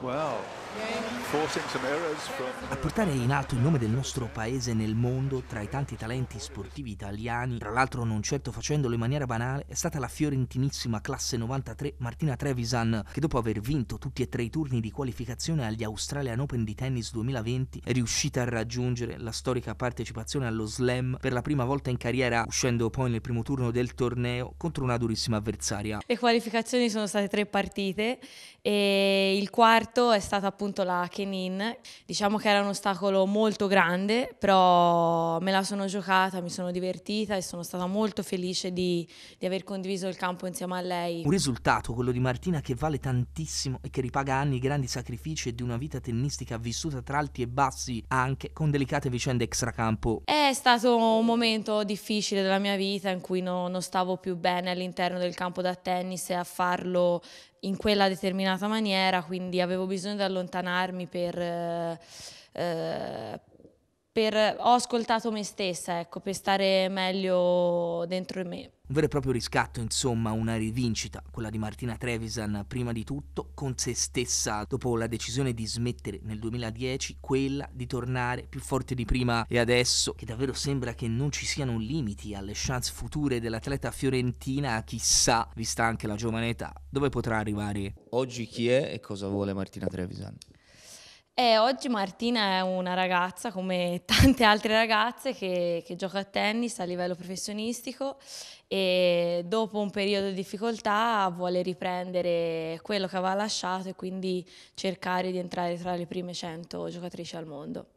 Well, A portare in alto il nome del nostro paese nel mondo tra i tanti talenti sportivi italiani, tra l'altro non certo facendolo in maniera banale, è stata la fiorentinissima classe 93 Martina Trevisan, che dopo aver vinto tutti e tre i turni di qualificazione agli Australian Open di tennis 2020 è riuscita a raggiungere la storica partecipazione allo slam per la prima volta in carriera, uscendo poi nel primo turno del torneo contro una durissima avversaria. Le qualificazioni sono state tre partite e il quarto è stata appunto la Kenin. Diciamo che era un ostacolo molto grande, però me la sono giocata, mi sono divertita e sono stata molto felice di, di aver condiviso il campo insieme a lei. Un risultato, quello di Martina, che vale tantissimo e che ripaga anni, grandi sacrifici e di una vita tennistica vissuta tra alti e bassi, anche con delicate vicende extracampo. È stato un momento difficile della mia vita in cui no- non stavo più bene all'interno del campo da tennis e a farlo in quella determinata maniera, quindi avevo bisogno di allontanarmi per... eh, eh, per- ho ascoltato me stessa, ecco, per stare meglio dentro di me. Un vero e proprio riscatto, insomma, una rivincita, quella di Martina Trevisan, prima di tutto con se stessa, dopo la decisione di smettere nel 2010, quella di tornare più forte di prima e adesso che davvero sembra che non ci siano limiti alle chance future dell'atleta fiorentina, chissà, vista anche la giovane età, dove potrà arrivare. Oggi chi è e cosa vuole Martina Trevisan? E oggi Martina è una ragazza come tante altre ragazze che, che gioca a tennis a livello professionistico e dopo un periodo di difficoltà vuole riprendere quello che aveva lasciato e quindi cercare di entrare tra le prime 100 giocatrici al mondo.